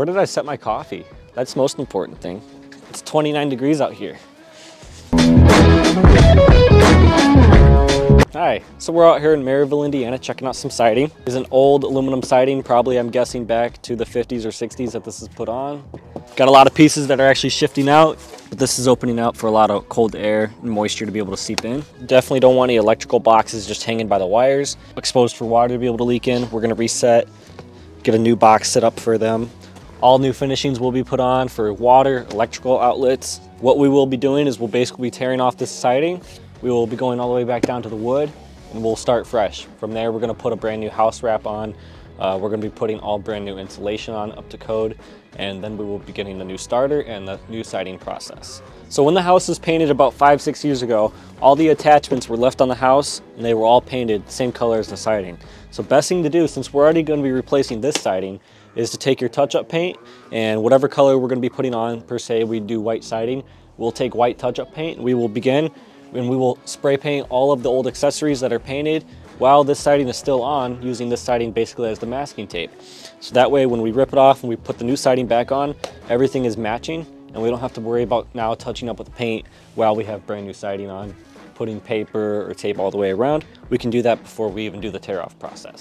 Where did I set my coffee? That's the most important thing. It's 29 degrees out here. Hi, so we're out here in Merrillville, Indiana, checking out some siding. It's an old aluminum siding, probably I'm guessing back to the 50s or 60s that this is put on. Got a lot of pieces that are actually shifting out, but this is opening out for a lot of cold air and moisture to be able to seep in. Definitely don't want any electrical boxes just hanging by the wires, exposed for water to be able to leak in. We're gonna reset, get a new box set up for them. All new finishings will be put on for water, electrical outlets. What we will be doing is we'll basically be tearing off this siding we will be going all the way back down to the wood and we'll start fresh. From there, we're gonna put a brand new house wrap on. Uh, we're gonna be putting all brand new insulation on up to code, and then we will be getting the new starter and the new siding process. So when the house was painted about five, six years ago, all the attachments were left on the house and they were all painted the same color as the siding. So best thing to do, since we're already gonna be replacing this siding, is to take your touch-up paint and whatever color we're gonna be putting on, per se, we do white siding, we'll take white touch-up paint and we will begin and we will spray paint all of the old accessories that are painted while this siding is still on using this siding basically as the masking tape. So that way when we rip it off and we put the new siding back on, everything is matching and we don't have to worry about now touching up with paint while we have brand new siding on, putting paper or tape all the way around. We can do that before we even do the tear off process.